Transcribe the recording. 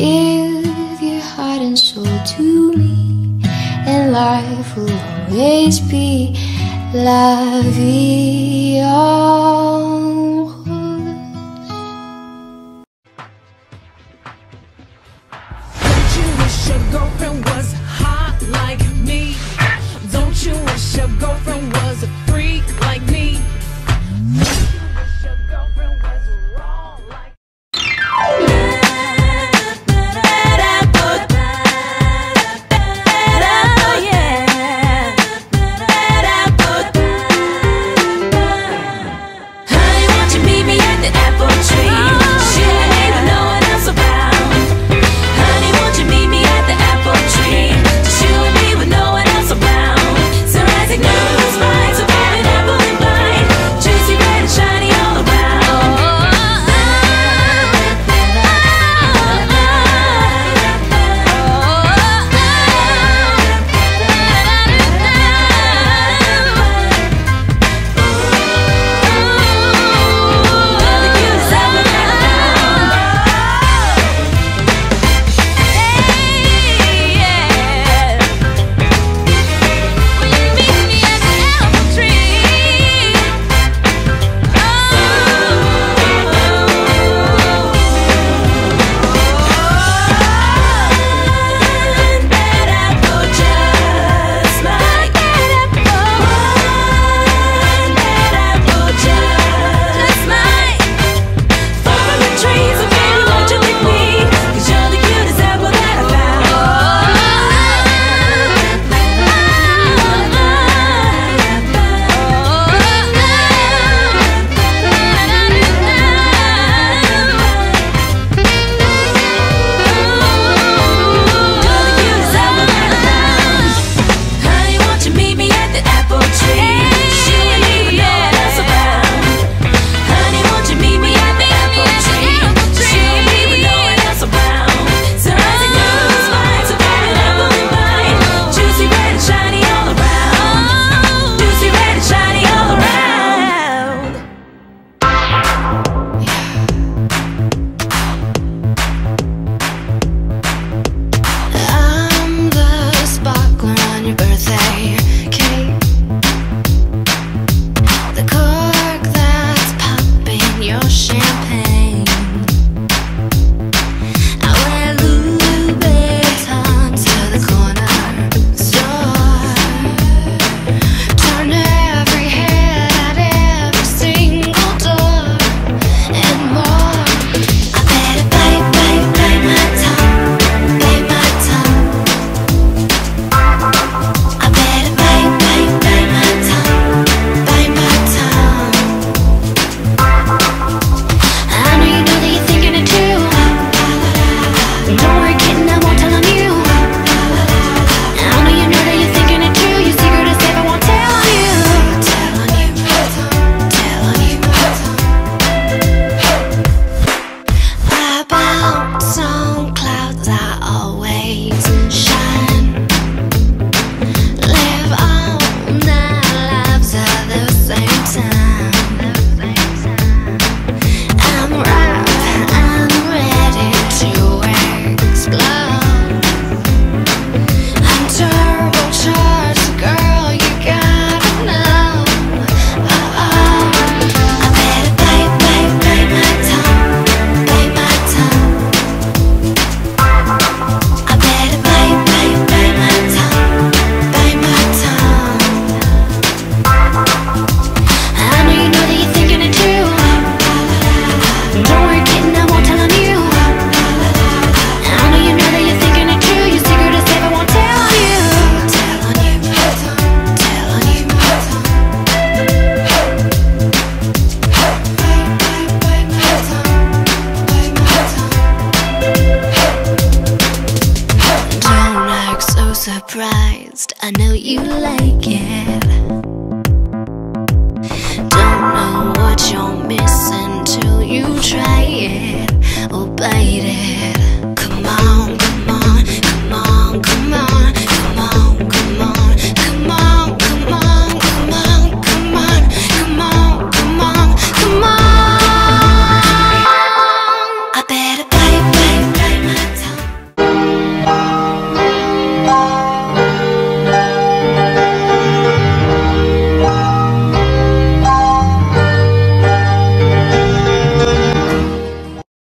Give your heart and soul to me, and life will always be la vie. bounced, I know you like it. Don't know what you're missing till you try it or bite it.